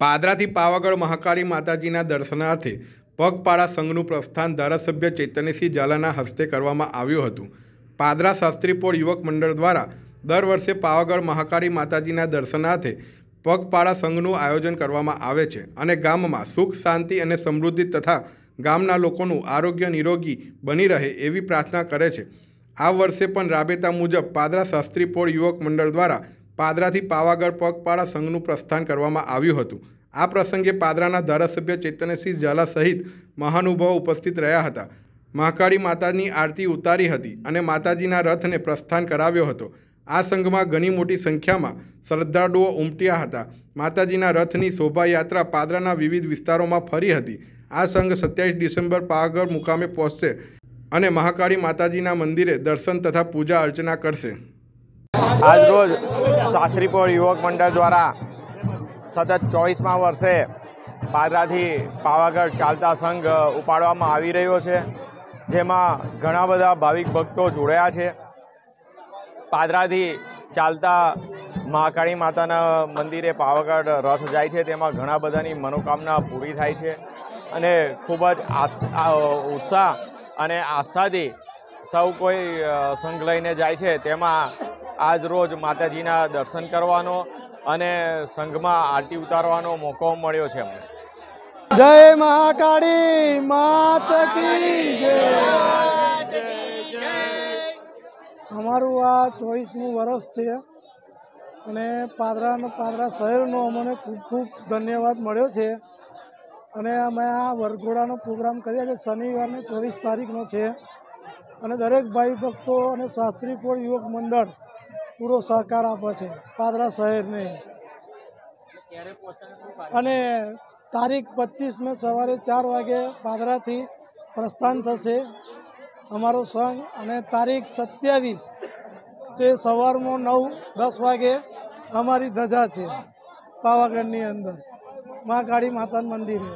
પાદરાથી પાવાગઢ મહાકાળી માતાજીના દર્શનાર્થે પગપાળા સંઘનું પ્રસ્થાન ધારાસભ્ય ચૈતન્યસિંહ ઝાલાના હસ્તે કરવામાં આવ્યું હતું. પાદરા શાસ્ત્રીપોળ યુવક મંડળ દ્વારા દર વર્ષે પાવાગઢ મહાકાળી માતાજીના દર્શનાર્થે પગપાળા સંઘનું આયોજન કરવામાં આવે છે અને ગામમાં સુખ, શાંતિ અને સમૃદ્ધિ તથા ગામના લોકોનું આરોગ્ય નિરોગી બની રહે એવી પ્રાર્થના કરે છે. આ વર્ષે પણ રાબેતા મુજબ પાદરા શાસ્ત્રીપોળ યુવક મંડળ દ્વારા પાદરાથી પાવાગઢ પગપાળા સંઘનું પ્રસ્થાન કરવામાં આવ્યું હતું. આ પ્રસંગે પાદરાના ધારાસભ્ય ચેતનસિંહ ઝાલા સહિત મહાનુભાવો ઉપસ્થિત રહ્યા હતા. મહાકાળી માતાની આરતી ઉતારી હતી અને માતાજીના રથને પ્રસ્થાન કરાવ્યો હતો. આ સંઘમાં ઘણી મોટી સંખ્યામાં શ્રદ્ધાળુઓ ઉમટ્યા હતા. માતાજીના રથની શોભાયાત્રા પાદરાના વિવિધ વિસ્તારોમાં ફરી હતી. આ સંઘ સત્યાવીસ ડિસેમ્બર પાવાગઢ મુકામે પહોંચશે અને મહાકાળી માતાજીના મંદિરે દર્શન તથા પૂજા અર્ચના કરશે. આજરોજ શાસ્ત્રીપોળ યુવક મંડળ દ્વારા સતત ચોવીસમાં વર્ષે પાદરાથી પાવાગઢ ચાલતા સંઘ ઉપાડવામાં આવી રહ્યો છે. જેમાં ઘણા બધા ભાવિક ભક્તો જોડાયા છે. પાદરાથી ચાલતા મહાકાળી માતાના મંદિરે પાવાગઢ રથ જાય છે. તેમાં ઘણા બધાની મનોકામના પૂરી થાય છે અને ખૂબ જ ઉત્સાહ અને આસ્થાથી સૌ કોઈ સંઘ લઈને જાય છે. તેમાં આજ રોજ માતાજીના દર્શન કરવાનો અને સંઘમાં આરતી ઉતારવાનો મોકો મળ્યો છે જય મહાકાળી, માત કી જય. અમારું આ ચોવીસમું વર્ષ છે અને પાદરા પાદરા શહેરનો અમને ખૂબ ખૂબ ધન્યવાદ મળ્યો છે. અને અમે આ વરઘોડાનો પ્રોગ્રામ કર્યા છે શનિવારને ચોવીસ તારીખનો છે. અને દરેક ભાઈ ભક્તો અને શાસ્ત્રીપોળ યુવક મંડળ પૂરો સહકાર આપે છે. પાદરા શહેરને. અને તારીખ પચીસ મે સવારે ચાર વાગે પાદરાથી પ્રસ્થાન થશે અમારો સંઘ. અને તારીખ સત્યાવીસ છે સવારમાં નવ દસ વાગે અમારી ધજા છે પાવાગઢની અંદર. મહાકાળી માતાના મંદિરે.